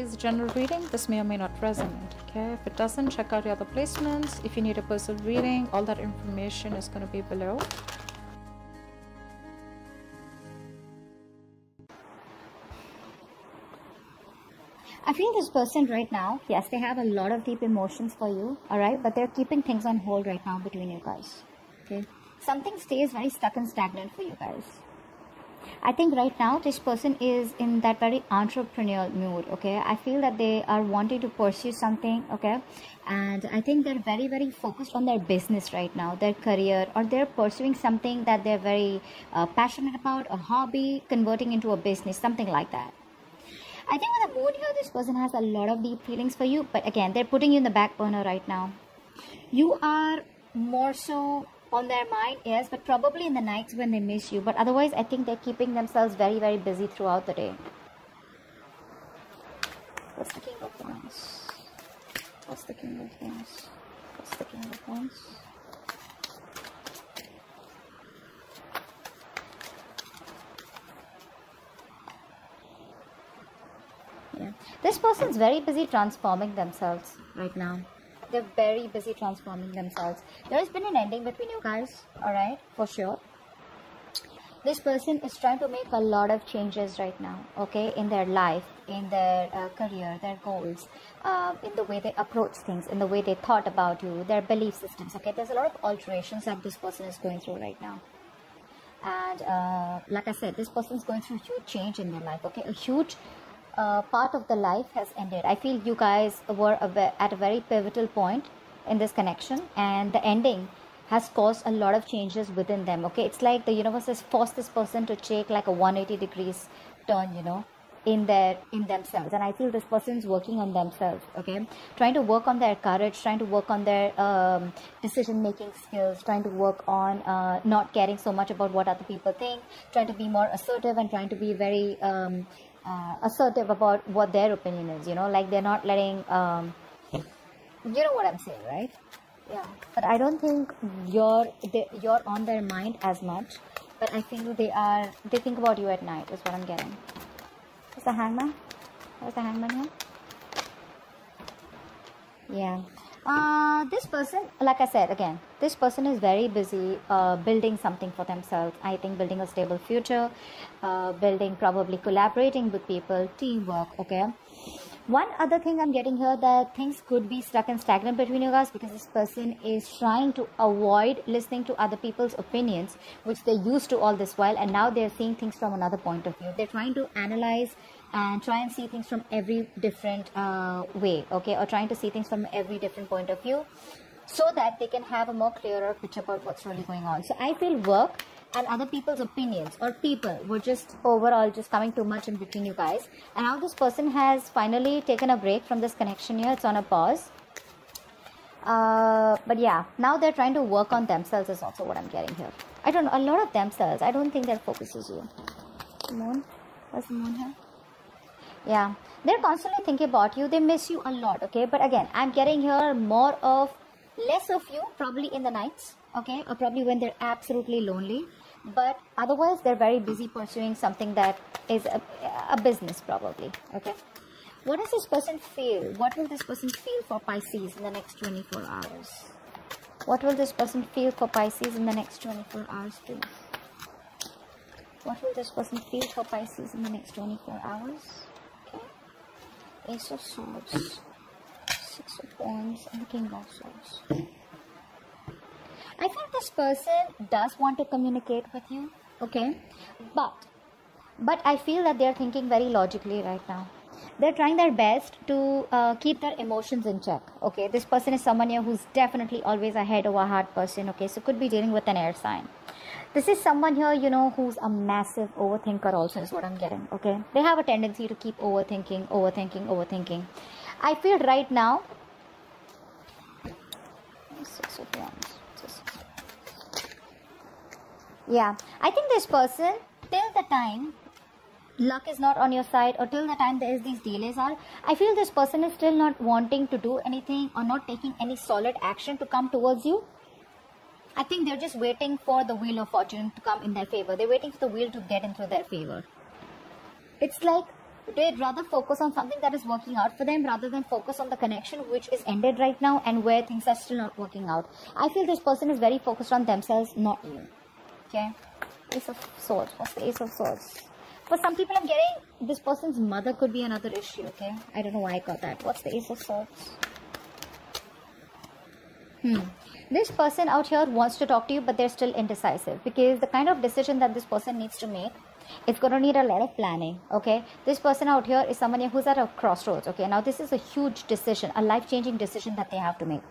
is general reading. This may or may not resonate. Okay, if it doesn't, check out your other placements. If you need a personal reading, all that information is going to be below. I feel this person right now, yes, they have a lot of deep emotions for you, alright, but they're keeping things on hold right now between you guys. Okay? Something stays very stuck and stagnant for you guys. I think right now this person is in that very entrepreneurial mood, okay? I feel that they are wanting to pursue something, okay? And I think they're very, very focused on their business right now, their career, or they're pursuing something that they're very uh, passionate about, a hobby, converting into a business, something like that. I think with the mood here, this person has a lot of deep feelings for you, but again, they're putting you in the back burner right now. You are more so on their mind, yes, but probably in the nights when they miss you. But otherwise, I think they're keeping themselves very, very busy throughout the day. What's the King of Wands? What's the King of Wands? What's the King of Wands? Yeah. This person's very busy transforming themselves right now. They're very busy transforming themselves. There's been an ending between you guys, alright, for sure. This person is trying to make a lot of changes right now, okay, in their life, in their uh, career, their goals, uh, in the way they approach things, in the way they thought about you, their belief systems, okay. There's a lot of alterations that this person is going through right now and uh, like I said, this person is going through a huge change in their life. Okay, a huge uh, part of the life has ended. I feel you guys were at a very pivotal point in this connection, and the ending has caused a lot of changes within them. Okay, it's like the universe has forced this person to take like a 180 degrees turn, you know, in their in themselves. And I feel this person is working on themselves. Okay, trying to work on their courage, trying to work on their um, decision making skills, trying to work on uh, not caring so much about what other people think, trying to be more assertive, and trying to be very um, uh, assertive about what their opinion is you know like they're not letting um, you know what i'm saying right? Yeah. But i don't think you're they, you're on their mind as much but i feel they are they think about you at night is what i'm getting. What's the hangman? What's the hangman here? Yeah uh, this person like i said again this person is very busy uh, building something for themselves. I think building a stable future uh, building probably collaborating with people teamwork okay? One other thing i'm getting here that things could be stuck and stagnant between you guys because this person is trying to avoid listening to other people's opinions which they used to all this while and now they're seeing things from another point of view. They're trying to analyze and try and see things from every different uh, way okay? Or trying to see things from every different point of view so that they can have a more clearer picture about what's really going on. So i feel work and other people's opinions or people were just overall just coming too much in between you guys. And now this person has finally taken a break from this connection here. It's on a pause. Uh, but yeah now they're trying to work on themselves is also what i'm getting here. I don't know a lot of themselves. I don't think their focus is you. Moon? What's the moon here yeah. They're constantly thinking about you. They miss you a lot okay? But again i'm getting here more of less of you probably in the nights okay? Or probably when they're absolutely lonely. But otherwise they're very busy pursuing something that is a, a business probably okay? What does this person feel? What will this person feel for pisces in the next 24 hours? What will this person feel for pisces in the next 24 hours please? What will this person feel for pisces in the next 24 hours ace of swords six of wands and king of swords I think this person does want to communicate with you, okay? But but I feel that they're thinking very logically right now. They're trying their best to uh, keep their emotions in check. Okay, this person is someone here who's definitely always a head over heart person. Okay, so could be dealing with an air sign. This is someone here, you know, who's a massive overthinker. Also, is what I'm getting. Okay, they have a tendency to keep overthinking, overthinking, overthinking. I feel right now. Yeah, I think this person, till the time luck is not on your side or till the time there is these delays are, I feel this person is still not wanting to do anything or not taking any solid action to come towards you. I think they're just waiting for the wheel of fortune to come in their favor. They're waiting for the wheel to get into their favor. It's like they'd rather focus on something that is working out for them rather than focus on the connection which is ended right now and where things are still not working out. I feel this person is very focused on themselves, not you. Okay? Ace of Swords. What's the Ace of Swords? For some people, I'm getting this person's mother could be another issue, okay? I don't know why I got that. What's the Ace of Swords? Hmm. This person out here wants to talk to you, but they're still indecisive because the kind of decision that this person needs to make it's going to need a lot of planning okay? This person out here is someone who's at a crossroads okay? Now this is a huge decision a life-changing decision that they have to make.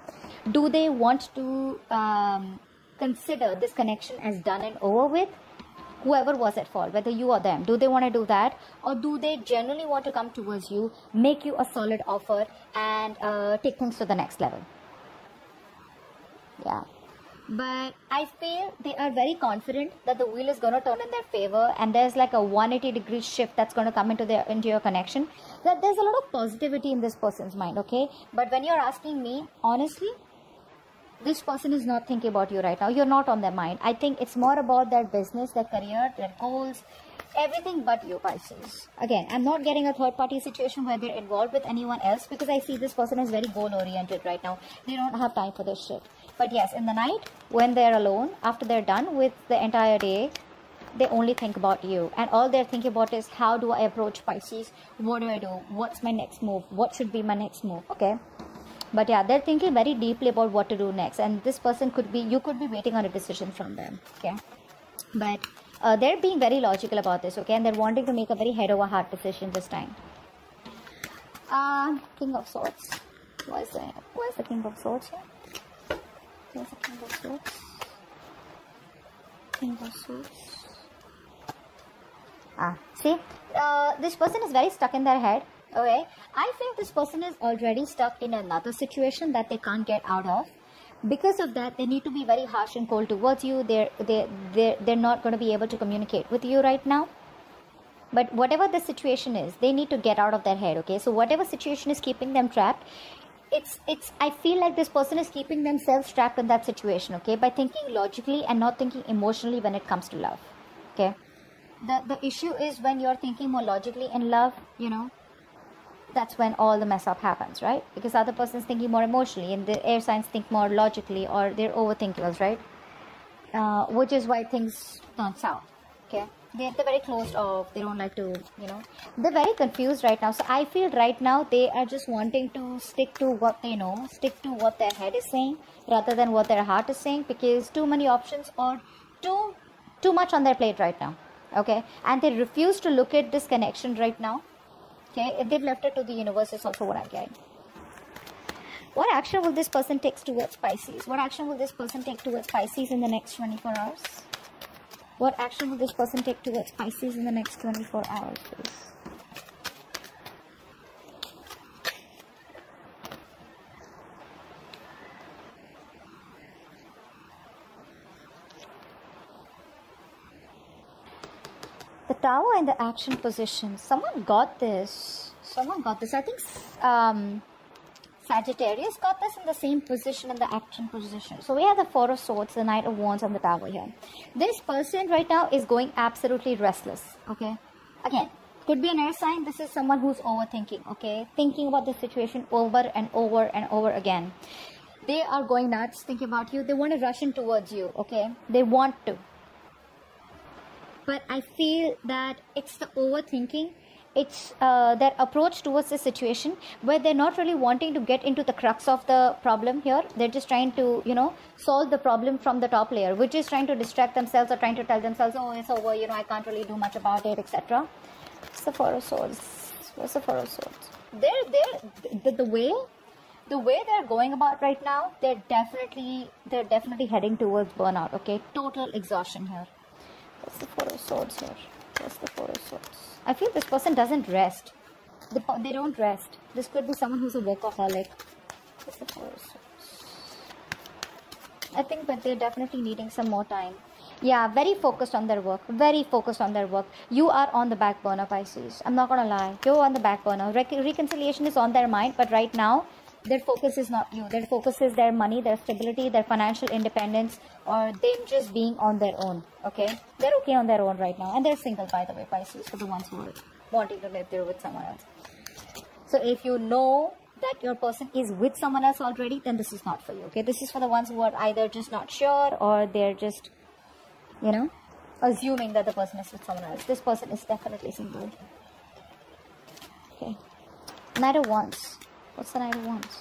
Do they want to um, consider this connection as done and over with? Whoever was at fault whether you or them. Do they want to do that? Or do they genuinely want to come towards you make you a solid offer and uh, take things to the next level yeah but I feel they are very confident that the wheel is going to turn in their favor and there's like a 180 degree shift that's going to come into their into your connection that there's a lot of positivity in this person's mind okay but when you're asking me honestly this person is not thinking about you right now you're not on their mind I think it's more about their business their career their goals everything but you Pisces. Again, I'm not getting a third party situation where they're involved with anyone else because I see this person is very goal oriented right now. They don't have time for this shit. But yes, in the night, when they're alone, after they're done with the entire day, they only think about you. And all they're thinking about is how do I approach Pisces? What do I do? What's my next move? What should be my next move? Okay. But yeah, they're thinking very deeply about what to do next. And this person could be, you could be waiting on a decision from them. Okay. But uh, they're being very logical about this, okay, and they're wanting to make a very head over heart decision this time. Uh, King of Swords. Where's the, where's the King of Swords here? Where's the King of Swords? King of Swords. Ah, see, uh, this person is very stuck in their head. Okay, I think this person is already stuck in another situation that they can't get out of because of that they need to be very harsh and cold towards you they're they they're, they're not going to be able to communicate with you right now but whatever the situation is they need to get out of their head okay so whatever situation is keeping them trapped it's it's i feel like this person is keeping themselves trapped in that situation okay by thinking logically and not thinking emotionally when it comes to love okay the the issue is when you're thinking more logically in love you know that's when all the mess up happens, right? Because other person's thinking more emotionally, and the air signs think more logically, or they're overthinkers, right? Uh, which is why things turn south. Okay, they're, they're very closed off. They don't like to, you know, they're very confused right now. So I feel right now they are just wanting to stick to what they know, stick to what their head is saying, rather than what their heart is saying, because too many options or too too much on their plate right now. Okay, and they refuse to look at this connection right now Okay, if they've left it to the universe is also what I'm getting. What action will this person take towards Pisces? What action will this person take towards Pisces in the next 24 hours? What action will this person take towards Pisces in the next 24 hours, please? the tower in the action position. Someone got this. Someone got this. I think um, sagittarius got this in the same position in the action position. So we have the four of swords the knight of wands on the tower here. This person right now is going absolutely restless okay? Again could be an air sign. This is someone who's overthinking okay? Thinking about the situation over and over and over again. They are going nuts. Thinking about you. They want to rush in towards you okay? They want to. But I feel that it's the overthinking. It's uh, their approach towards the situation where they're not really wanting to get into the crux of the problem here. They're just trying to, you know, solve the problem from the top layer, which is trying to distract themselves or trying to tell themselves, oh, it's over, you know, I can't really do much about it, etc. The Four of Swords. They're, they're, the, the way the way they're going about right now they're definitely they're definitely heading towards burnout okay total exhaustion here What's the Four of Swords here? What's the Four of Swords? I feel this person doesn't rest. They, they don't rest. This could be someone who's a workaholic. What's the Four of Swords? I think but they're definitely needing some more time. Yeah, very focused on their work. Very focused on their work. You are on the back burner, Pisces. I'm not gonna lie. You're on the back burner. Re reconciliation is on their mind, but right now, their focus is not you their focus is their money their stability their financial independence or them just being on their own okay they're okay on their own right now and they're single by the way pisces for the ones who are wanting to live there with someone else. So if you know that your person is with someone else already, then this is not for you. Okay, this is for the ones who are either just not sure or they're just, you know, assuming that the person is with someone else. This person is definitely single. Okay, Knight of Wands. What's Knight of Wands?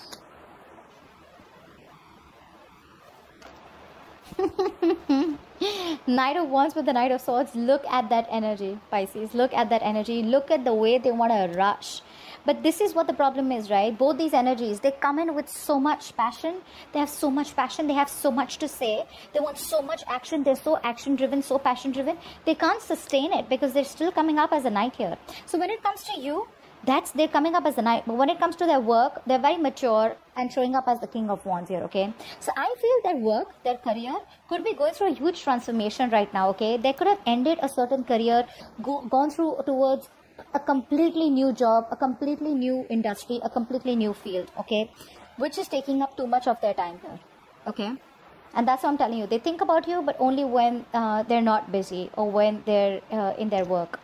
Knight of Wands with the Knight of Swords. Look at that energy, Pisces. Look at that energy. Look at the way they want to rush. But this is what the problem is, right? Both these energies, they come in with so much passion. They have so much passion. They have so much to say. They want so much action. They're so action driven, so passion driven. They can't sustain it because they're still coming up as a knight here. So when it comes to you, that's they're coming up as a knight but when it comes to their work they're very mature and showing up as the king of wands here okay? So i feel their work their career could be going through a huge transformation right now okay? They could have ended a certain career go, gone through towards a completely new job a completely new industry a completely new field okay? Which is taking up too much of their time here okay? And that's what i'm telling you. They think about you but only when uh, they're not busy or when they're uh, in their work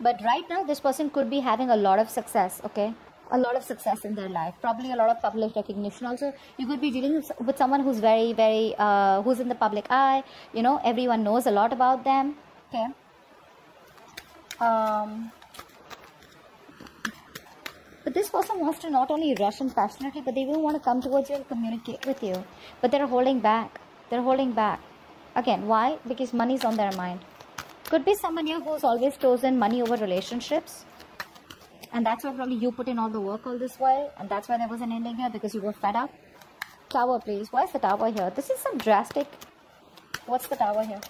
but right now this person could be having a lot of success okay? A lot of success in their life. Probably a lot of public recognition also. You could be dealing with someone who's very very uh, who's in the public eye. You know everyone knows a lot about them. Okay? Um but this person wants to not only rush and passionately but they will want to come towards you and communicate with you. But they're holding back. They're holding back. Again why? Because money's on their mind could be someone here who's always chosen money over relationships. And that's why probably you put in all the work all this while. And that's why there was an ending here because you were fed up. Tower, please. Why is the tower here? This is some drastic. What's the tower here?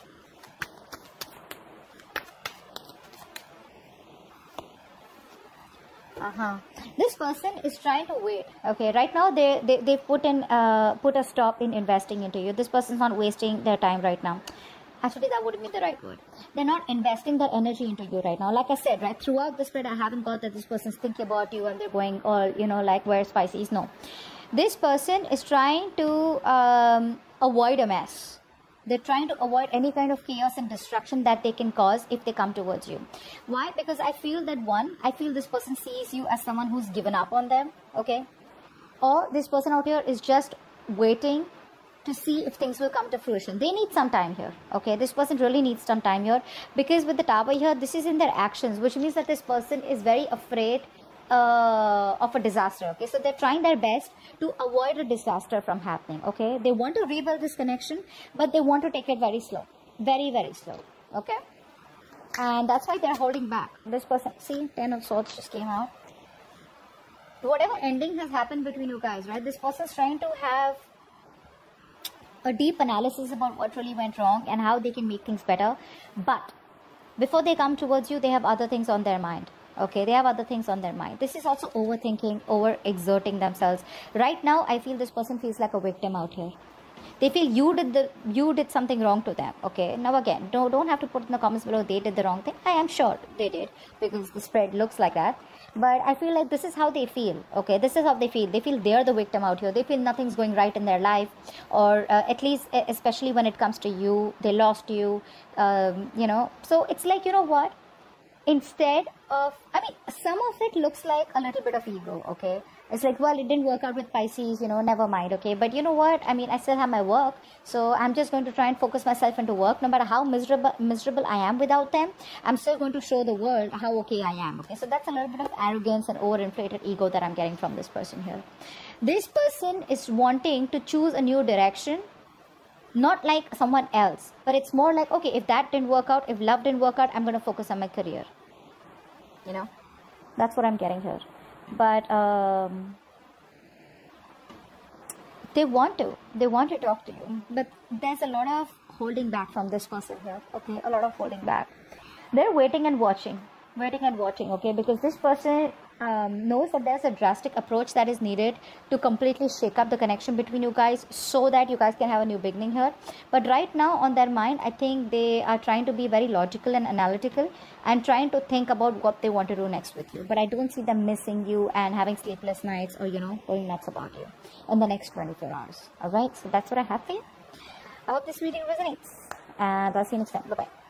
uh-huh this person is trying to wait okay right now they they, they put in uh put a stop in investing into you this person's not wasting their time right now actually that wouldn't be the right word. They're not investing their energy into you right now. Like i said right throughout the spread i haven't got that this person's thinking about you and they're going all you know like where's Pisces no. This person is trying to um, avoid a mess. They're trying to avoid any kind of chaos and destruction that they can cause if they come towards you. Why? Because i feel that one i feel this person sees you as someone who's given up on them okay? Or this person out here is just waiting to see if things will come to fruition. They need some time here. Okay, this person really needs some time here because with the tower here, this is in their actions, which means that this person is very afraid uh, of a disaster. Okay, so they're trying their best to avoid a disaster from happening. Okay, they want to rebuild this connection, but they want to take it very slow, very very slow. Okay, and that's why they're holding back. This person, see, ten of swords just came out. Whatever ending has happened between you guys, right? This person's trying to have a deep analysis about what really went wrong and how they can make things better. But before they come towards you, they have other things on their mind. Okay, they have other things on their mind. This is also overthinking, over exerting themselves. Right now, I feel this person feels like a victim out here they feel you did the you did something wrong to them okay now again don't, don't have to put in the comments below they did the wrong thing i am sure they did because the spread looks like that but i feel like this is how they feel okay? This is how they feel. They feel they're the victim out here. They feel nothing's going right in their life. Or uh, at least especially when it comes to you they lost you um, you know? So it's like you know what? Instead of i mean some of it looks like a little bit of ego okay it's like well it didn't work out with pisces you know never mind okay? But you know what? I mean i still have my work so i'm just going to try and focus myself into work. No matter how miserable miserable i am without them i'm still going to show the world how okay i am okay? So that's a little bit of arrogance and overinflated ego that i'm getting from this person here. This person is wanting to choose a new direction not like someone else but it's more like okay if that didn't work out if love didn't work out i'm going to focus on my career. You know? That's what i'm getting here but um, they want to they want to talk to you. But there's a lot of holding back from this person here okay? A lot of holding back. They're waiting and watching waiting and watching okay? Because this person um, knows that there's a drastic approach that is needed to completely shake up the connection between you guys so that you guys can have a new beginning here. But right now on their mind i think they are trying to be very logical and analytical and trying to think about what they want to do next with you. But i don't see them missing you and having sleepless nights or you know going nuts about you in the next 24 hours. All right? So that's what i have for you. I hope this reading resonates and i'll see you next time. Bye bye